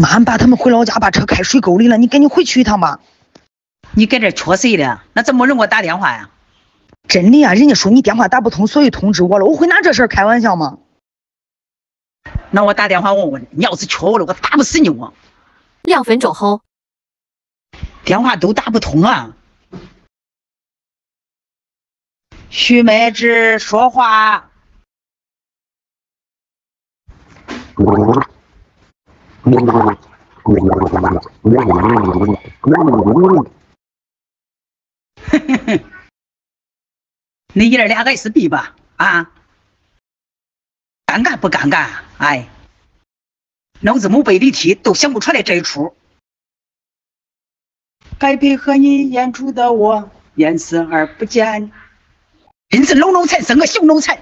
妈，俺爸他们回老家把车开水沟里了，你赶紧回去一趟吧。你搁这缺谁了？那怎么没人给我打电话呀？真的呀，人家说你电话打不通，所以通知我了。我会拿这事儿开玩笑吗？那我打电话问问你，要是缺我了，我打不死你我。两分钟后，电话都打不通啊。徐妹子说话。你爷俩个是比吧？啊？尴尬不尴尬？哎，老子没背的题都想不出来这一出。该配合你演出的我，眼视而不见。真是老脑残，生个小脑残。